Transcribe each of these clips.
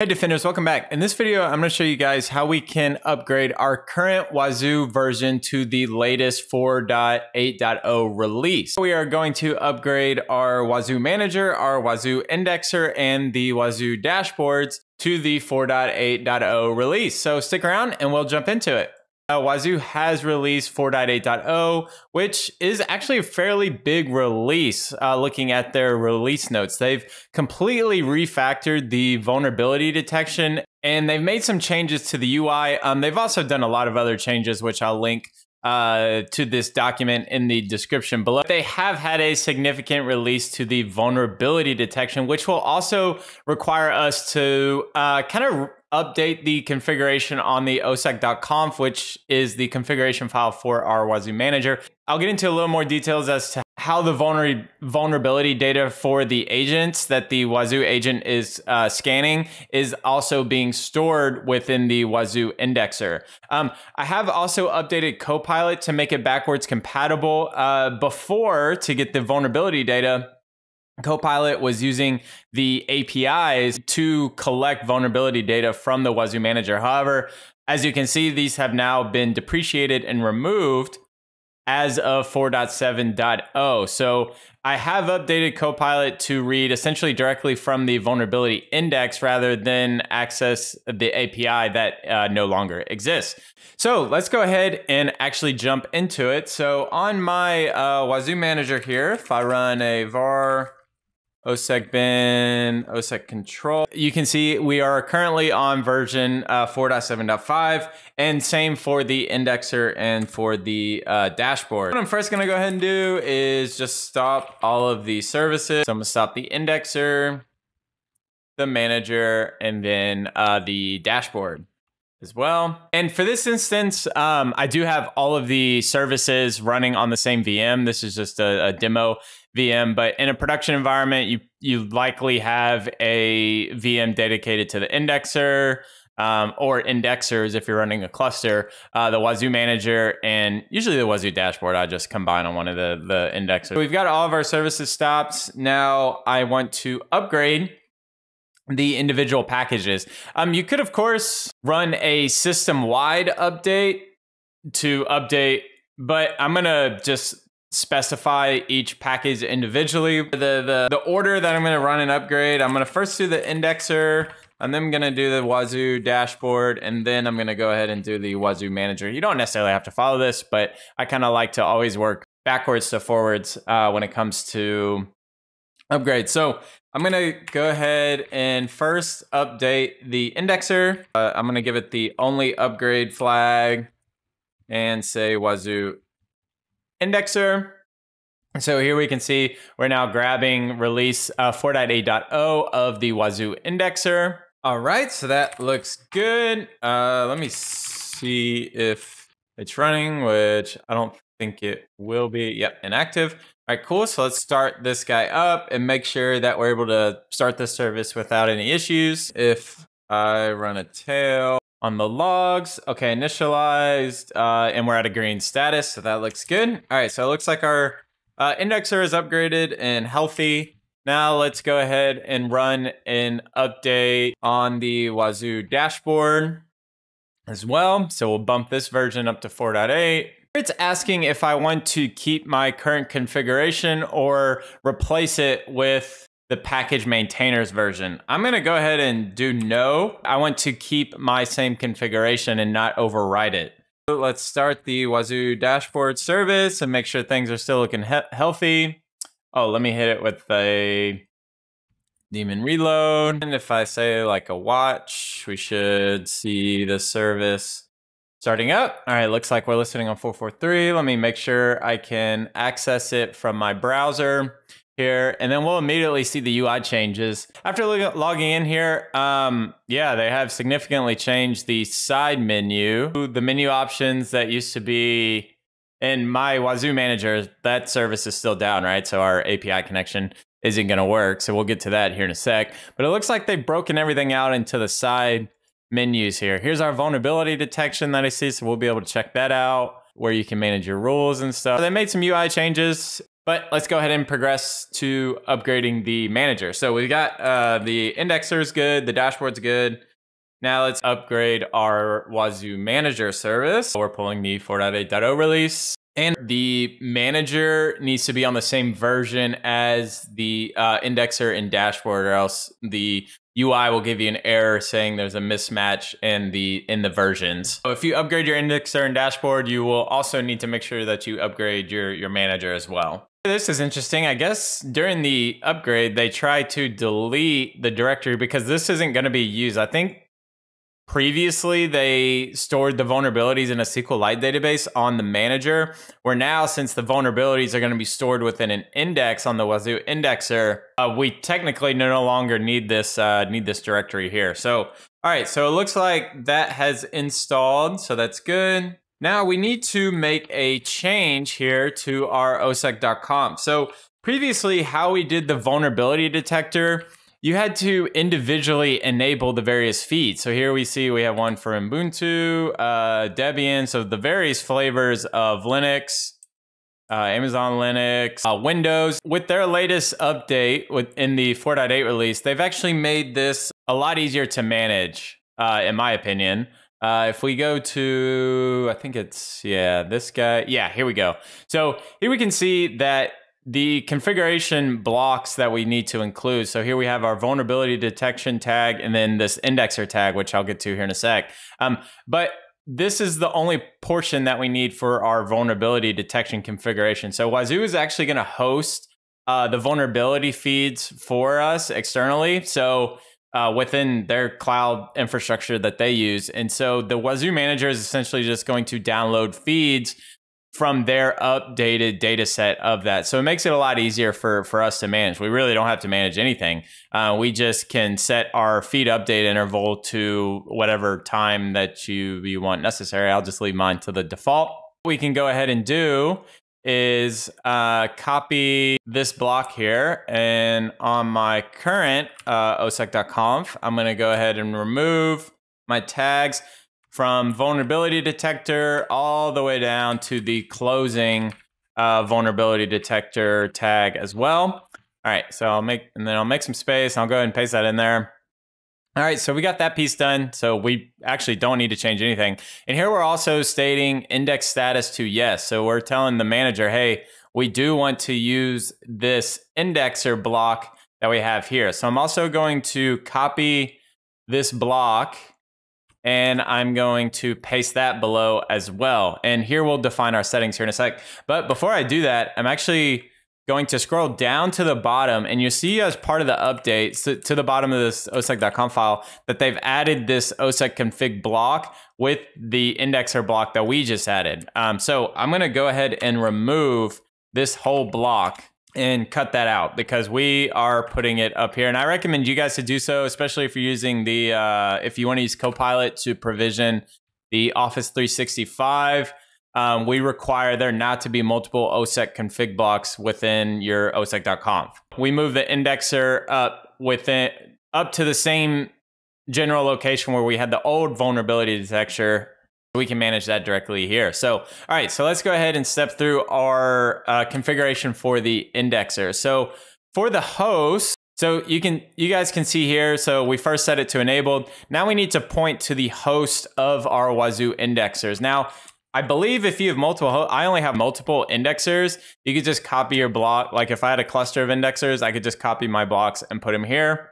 Hey Defenders, welcome back. In this video, I'm going to show you guys how we can upgrade our current Wazuh version to the latest 4.8.0 release. We are going to upgrade our Wazuh Manager, our Wazuh Indexer, and the Wazuh dashboards to the 4.8.0 release. So stick around and we'll jump into it. Uh, Wazuh has released 4.8.0, which is actually a fairly big release uh, looking at their release notes. They've completely refactored the vulnerability detection and they've made some changes to the UI. Um, they've also done a lot of other changes, which I'll link uh, to this document in the description below. They have had a significant release to the vulnerability detection, which will also require us to uh, kind of update the configuration on the ossec.conf, which is the configuration file for our Wazuh manager. I'll get into a little more details as to how the vulner vulnerability data for the agents that the Wazuh agent is uh, scanning is also being stored within the Wazuh indexer. Um, I have also updated CoPilot to make it backwards compatible uh, before to get the vulnerability data CoPilot was using the APIs to collect vulnerability data from the Wazuh Manager. However, as you can see, these have now been depreciated and removed as of 4.7.0. So I have updated CoPilot to read essentially directly from the vulnerability index rather than access the API that uh, no longer exists. So let's go ahead and actually jump into it. So on my uh, Wazuh Manager here, if I run a var OSSEC bin, OSSEC control. You can see we are currently on version uh, 4.7.5 and same for the indexer and for the uh, dashboard. What I'm first gonna go ahead and do is just stop all of the services. So I'm gonna stop the indexer, the manager, and then uh, the dashboard as well. And for this instance, um, I do have all of the services running on the same VM. This is just a, a demo VM, but in a production environment, you you likely have a VM dedicated to the indexer. Um, or indexers if you're running a cluster, uh, the Wazuh manager and usually the Wazuh dashboard. I just combine on one of the the indexers. We've got all of our services stopped. Now I want to upgrade the individual packages. Um, you could of course run a system wide update to update, but I'm gonna just specify each package individually. The, the, the order that I'm gonna run an upgrade, I'm gonna first do the indexer, and then I'm gonna do the Wazuh dashboard, and then I'm gonna go ahead and do the Wazuh manager. You don't necessarily have to follow this, but I kind of like to always work backwards to forwards uh, when it comes to upgrades. So I'm gonna go ahead and first update the indexer. Uh, I'm gonna give it the only upgrade flag and say Wazuh indexer. So here we can see we're now grabbing release uh, 4.8.0 of the Wazuh indexer. All right, so that looks good. Uh, let me see if it's running, which I don't think it will be. Yep, inactive. All right, cool. So let's start this guy up and make sure that we're able to start the service without any issues. If I run a tail, on the logs. Okay, initialized, uh, and we're at a green status, so that looks good. All right, so it looks like our uh, indexer is upgraded and healthy. Now let's go ahead and run an update on the Wazuh dashboard as well. So we'll bump this version up to 4.8. It's asking if I want to keep my current configuration or replace it with the package maintainers version. I'm gonna go ahead and do no. I want to keep my same configuration and not override it. Let's start the Wazuh dashboard service and make sure things are still looking he healthy. Oh, let me hit it with a daemon reload. And if I say like a watch, we should see the service starting up. All right, looks like we're listening on 443. Let me make sure I can access it from my browser here, and then we'll immediately see the UI changes. After logging in here, um, yeah, they have significantly changed the side menu. The menu options that used to be in my Wazuh manager, that service is still down, right? So our API connection isn't going to work. So we'll get to that here in a sec. But it looks like they've broken everything out into the side menus here. Here's our vulnerability detection that I see. So we'll be able to check that out where you can manage your rules and stuff. They made some UI changes But let's go ahead and progress to upgrading the manager. So we got uh, the indexer is good, the dashboard's good. Now let's upgrade our Wazuh manager service. We're pulling the 4.8.0 release. And the manager needs to be on the same version as the uh, indexer and dashboard, or else the UI will give you an error saying there's a mismatch in the in the versions. So if you upgrade your indexer and dashboard, you will also need to make sure that you upgrade your your manager as well. This is interesting. I guess during the upgrade, they try to delete the directory because this isn't going to be used. I think Previously, they stored the vulnerabilities in a SQLite database on the manager, where now, since the vulnerabilities are going to be stored within an index on the Wazuh indexer, uh, we technically no longer need this uh, need this directory here. So, all right, so it looks like that has installed, so that's good. Now we need to make a change here to our ossec.conf. So previously, how we did the vulnerability detector you had to individually enable the various feeds. So here we see we have one for Ubuntu, uh, Debian, so the various flavors of Linux, uh, Amazon Linux, uh, Windows. With their latest update within the 4.8 release, they've actually made this a lot easier to manage, uh, in my opinion. Uh, if we go to, I think it's, yeah, this guy. Yeah, here we go. So here we can see that the configuration blocks that we need to include. So here we have our vulnerability detection tag and then this indexer tag, which I'll get to here in a sec. Um, but this is the only portion that we need for our vulnerability detection configuration. So Wazuh is actually going to host uh, the vulnerability feeds for us externally. So uh, within their cloud infrastructure that they use. And so the Wazuh manager is essentially just going to download feeds from their updated data set of that. So it makes it a lot easier for, for us to manage. We really don't have to manage anything. Uh, we just can set our feed update interval to whatever time that you, you want necessary. I'll just leave mine to the default. What we can go ahead and do is uh, copy this block here and on my current uh, ossec.conf, I'm going to go ahead and remove my tags from vulnerability detector all the way down to the closing uh, vulnerability detector tag as well. All right, so I'll make, and then I'll make some space. I'll go ahead and paste that in there. All right, so we got that piece done. So we actually don't need to change anything. And here we're also stating index status to yes. So we're telling the manager, hey, we do want to use this indexer block that we have here. So I'm also going to copy this block and I'm going to paste that below as well. And here we'll define our settings here in a sec. But before I do that, I'm actually going to scroll down to the bottom and you see as part of the update to, to the bottom of this ossec.conf file that they've added this ossec config block with the indexer block that we just added. Um, so I'm going to go ahead and remove this whole block and cut that out because we are putting it up here. And I recommend you guys to do so, especially if you're using the, uh, if you want to use CoPilot to provision the Office 365. Um, we require there not to be multiple OSSEC config blocks within your ossec.conf. We move the indexer up within up to the same general location where we had the old vulnerability detector we can manage that directly here. So, all right, so let's go ahead and step through our uh, configuration for the indexer. So for the host, so you can you guys can see here, so we first set it to enabled. Now we need to point to the host of our Wazuh indexers. Now, I believe if you have multiple, I only have multiple indexers. You could just copy your block. Like if I had a cluster of indexers, I could just copy my blocks and put them here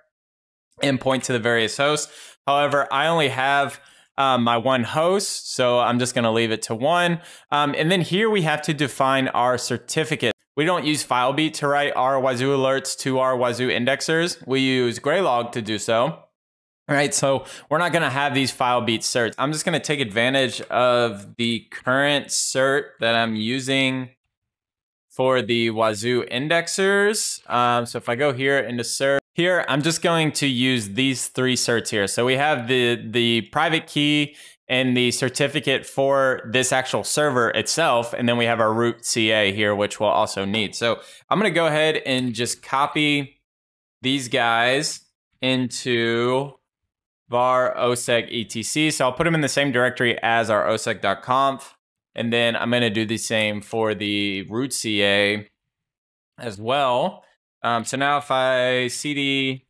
and point to the various hosts. However, I only have um, my one host. So I'm just going to leave it to one. Um, and then here we have to define our certificate. We don't use FileBeat to write our Wazuh alerts to our Wazuh indexers. We use Graylog to do so. All right, so we're not going to have these FileBeat certs. I'm just going to take advantage of the current cert that I'm using for the Wazuh indexers. Um, so if I go here into cert, here, I'm just going to use these three certs here. So we have the, the private key and the certificate for this actual server itself. And then we have our root CA here, which we'll also need. So I'm going to go ahead and just copy these guys into var ossec etc. So I'll put them in the same directory as our ossec.conf. And then I'm going to do the same for the root CA as well. Um, so now if I cd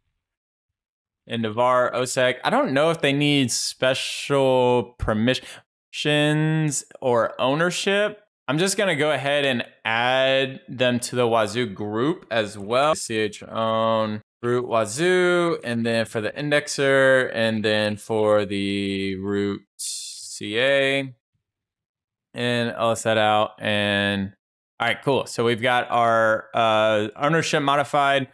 into var OSSEC, I don't know if they need special permissions or ownership. I'm just going to go ahead and add them to the Wazuh group as well. ch own root Wazuh, and then for the indexer, and then for the root CA. And I'll that out. And all right, cool. So we've got our uh, ownership modified.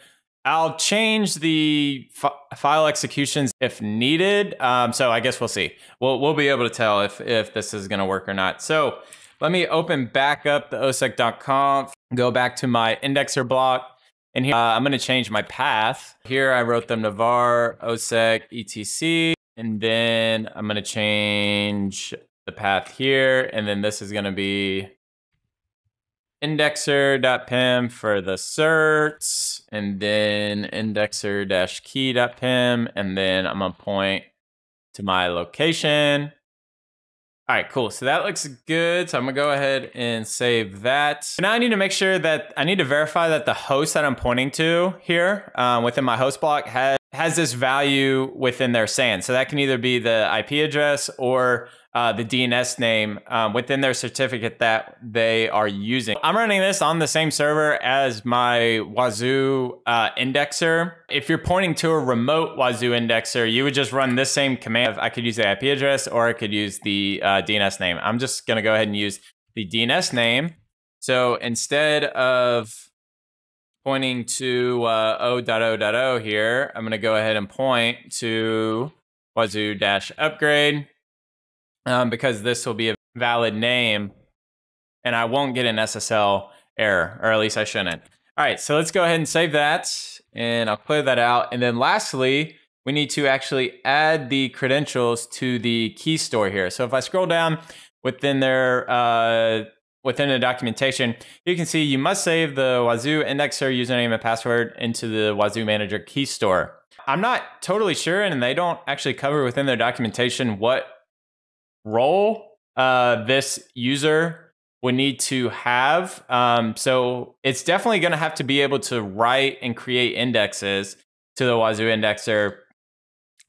I'll change the file executions if needed. Um, so I guess we'll see. We'll, we'll be able to tell if, if this is going to work or not. So let me open back up the ossec.conf, go back to my indexer block. And here uh, I'm going to change my path. Here I wrote them to var ossec etc. And then I'm going to change the path here. And then this is going to be indexer.pem for the certs, and then indexer-key.pem, and then I'm gonna point to my location. All right, cool. So that looks good. So I'm gonna go ahead and save that. Now I need to make sure that I need to verify that the host that I'm pointing to here um, within my host block has has this value within their SAN. So that can either be the IP address or uh, the DNS name um, within their certificate that they are using. I'm running this on the same server as my Wazuh uh, indexer. If you're pointing to a remote Wazuh indexer, you would just run this same command. I could use the IP address or I could use the uh, DNS name. I'm just going to go ahead and use the DNS name. So instead of pointing to uh, o.o.o here, I'm going to go ahead and point to wazuh-upgrade um, because this will be a valid name and I won't get an SSL error, or at least I shouldn't. All right, so let's go ahead and save that and I'll clear that out. And then lastly, we need to actually add the credentials to the key store here. So if I scroll down within their uh, within the documentation, you can see you must save the Wazuh indexer username and password into the Wazuh Manager key store. I'm not totally sure, and they don't actually cover within their documentation what role uh, this user would need to have. Um, so it's definitely going to have to be able to write and create indexes to the Wazuh indexer,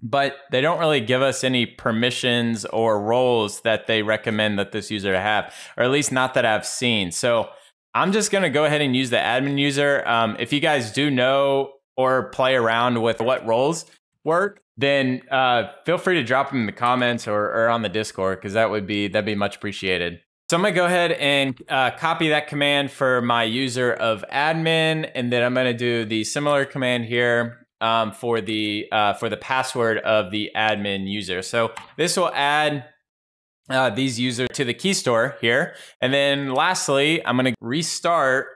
but they don't really give us any permissions or roles that they recommend that this user have, or at least not that I've seen. So I'm just going to go ahead and use the admin user. Um, if you guys do know or play around with what roles work, then uh, feel free to drop them in the comments or, or on the Discord because that would be that'd be much appreciated. So I'm gonna go ahead and uh, copy that command for my user of admin, and then I'm gonna do the similar command here um, for the uh, for the password of the admin user. So this will add uh, these users to the key store here, and then lastly, I'm gonna restart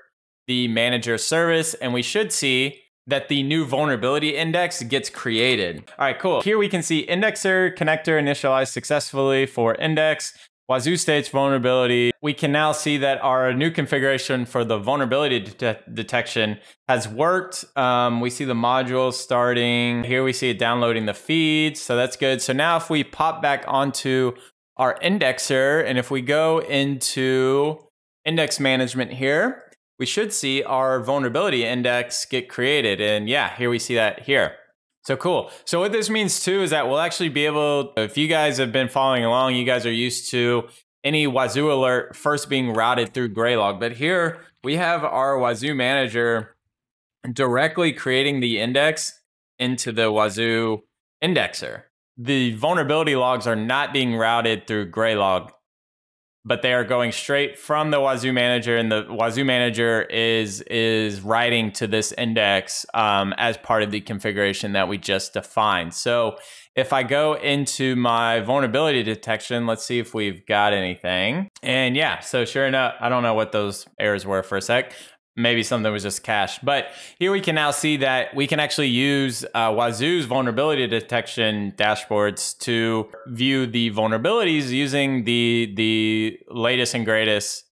the manager service, and we should see that the new vulnerability index gets created. All right, cool. Here we can see indexer connector initialized successfully for index. Wazuh states vulnerability. We can now see that our new configuration for the vulnerability det detection has worked. Um, we see the modules starting. Here we see it downloading the feeds, so that's good. So now if we pop back onto our indexer, and if we go into index management here, we should see our vulnerability index get created. And yeah, here we see that here. So cool. So what this means too is that we'll actually be able, if you guys have been following along, you guys are used to any Wazuh alert first being routed through Graylog. But here we have our Wazuh manager directly creating the index into the Wazuh indexer. The vulnerability logs are not being routed through Graylog but they are going straight from the Wazuh manager, and the Wazuh manager is is writing to this index um, as part of the configuration that we just defined. So if I go into my vulnerability detection, let's see if we've got anything. And yeah, so sure enough, I don't know what those errors were for a sec maybe something was just cached. But here we can now see that we can actually use uh, Wazuh's vulnerability detection dashboards to view the vulnerabilities using the the latest and greatest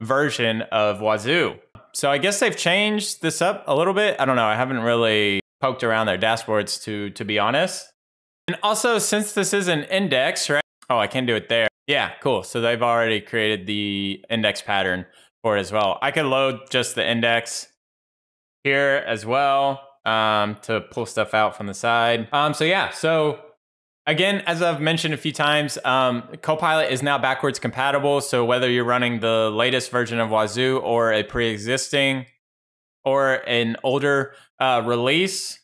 version of Wazuh. So I guess they've changed this up a little bit. I don't know. I haven't really poked around their dashboards to to be honest. And also, since this is an index, right? Oh, I can do it there. Yeah, cool. So they've already created the index pattern for it as well. I could load just the index here as well um, to pull stuff out from the side. Um, so yeah, so again, as I've mentioned a few times, um, CoPilot is now backwards compatible. So whether you're running the latest version of Wazuh or a pre-existing or an older uh, release,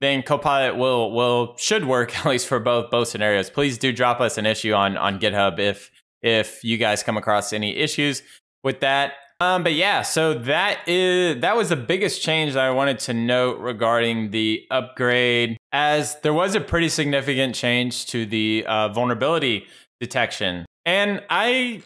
then CoPilot will will should work at least for both both scenarios. Please do drop us an issue on on GitHub if if you guys come across any issues with that. Um, but yeah, so that is that was the biggest change that I wanted to note regarding the upgrade, as there was a pretty significant change to the uh, vulnerability detection, and I,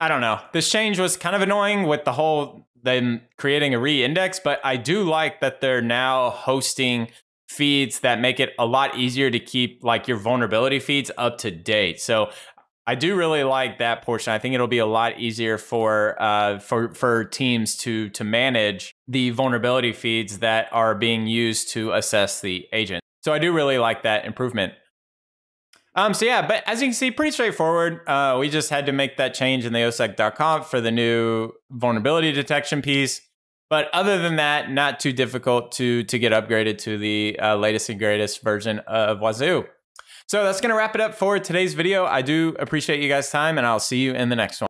I don't know, this change was kind of annoying with the whole them creating a re-index, but I do like that they're now hosting feeds that make it a lot easier to keep like your vulnerability feeds up to date. So I do really like that portion. I think it'll be a lot easier for uh, for for teams to to manage the vulnerability feeds that are being used to assess the agent. So I do really like that improvement. Um, so yeah, but as you can see, pretty straightforward. Uh, we just had to make that change in the ossec.conf for the new vulnerability detection piece. But other than that, not too difficult to to get upgraded to the uh, latest and greatest version of Wazuh. So that's going to wrap it up for today's video. I do appreciate you guys' time, and I'll see you in the next one.